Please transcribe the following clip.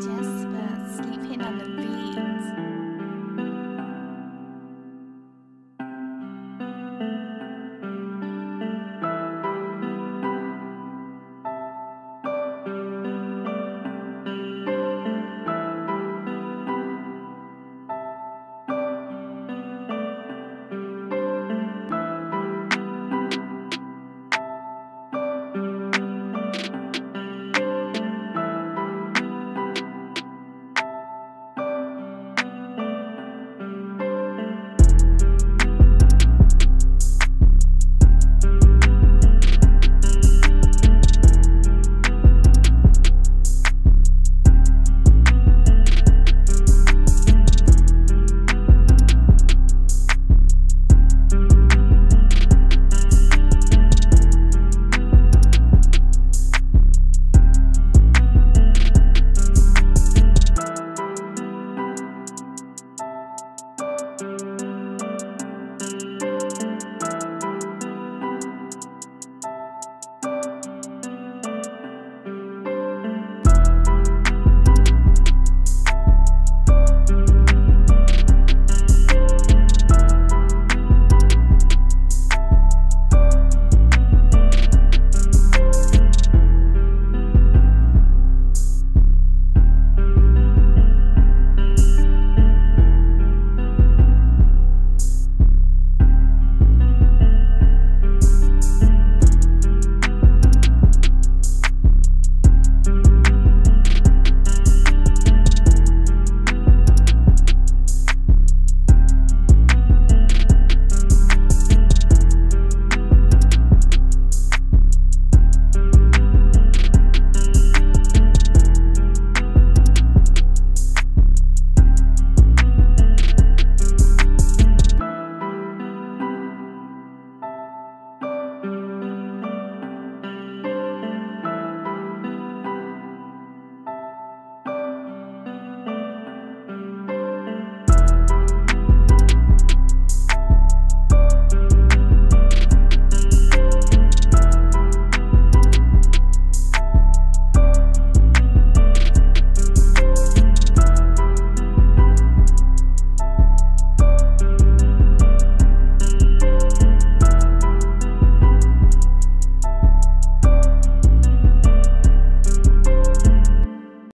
just